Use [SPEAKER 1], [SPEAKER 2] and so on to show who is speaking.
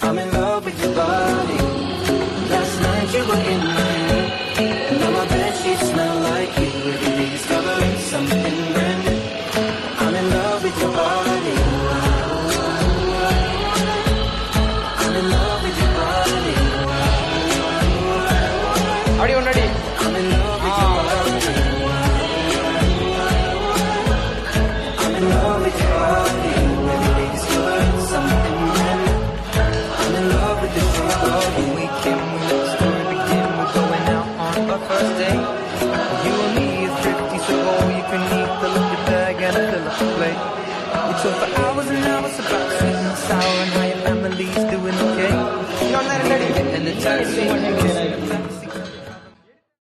[SPEAKER 1] I'm in love with your body. Last night you were in my room. Now my bed sheets smell like you. Every day discovering something brand new. I'm in love with your body. I'm in love with your body.
[SPEAKER 2] Are you ready?
[SPEAKER 1] I'm in love with your ah. body. I'm in love. I'm in love with this love
[SPEAKER 3] and we can we the story begin. We're going out on a first date. You and me are so all you can eat, the up bag and I fill plate. We talk for hours and hours about sweet and sour family's doing okay.